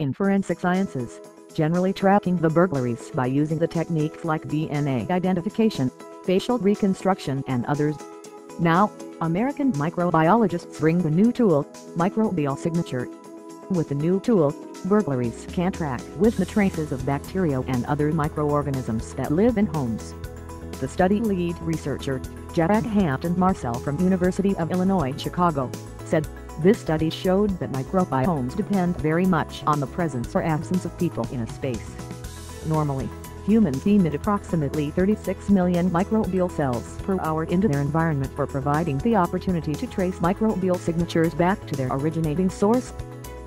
in forensic sciences, generally tracking the burglaries by using the techniques like DNA identification, facial reconstruction and others. Now, American microbiologists bring the new tool, microbial signature. With the new tool, burglaries can track with the traces of bacteria and other microorganisms that live in homes. The study lead researcher, Jack Hampton Marcell from University of Illinois Chicago, said, this study showed that microbiomes depend very much on the presence or absence of people in a space. Normally, humans emit approximately 36 million microbial cells per hour into their environment for providing the opportunity to trace microbial signatures back to their originating source.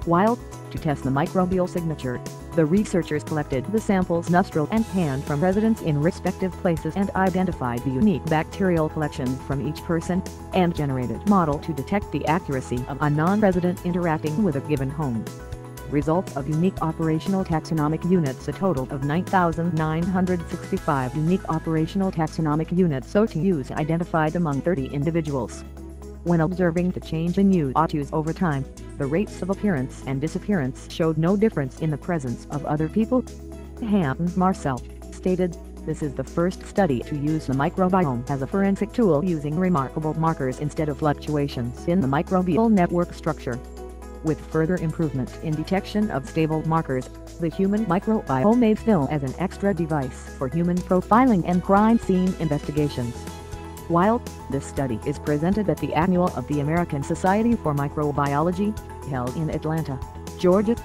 While, to test the microbial signature, the researchers collected the samples nostril and hand from residents in respective places and identified the unique bacterial collection from each person, and generated model to detect the accuracy of a non-resident interacting with a given home. Results of unique operational taxonomic units A total of 9,965 unique operational taxonomic units OTUs identified among 30 individuals. When observing the change in UOTUs over time, the rates of appearance and disappearance showed no difference in the presence of other people. Hampton Marcell stated, this is the first study to use the microbiome as a forensic tool using remarkable markers instead of fluctuations in the microbial network structure. With further improvement in detection of stable markers, the human microbiome may fill as an extra device for human profiling and crime scene investigations. While, this study is presented at the annual of the American Society for Microbiology, held in Atlanta, Georgia,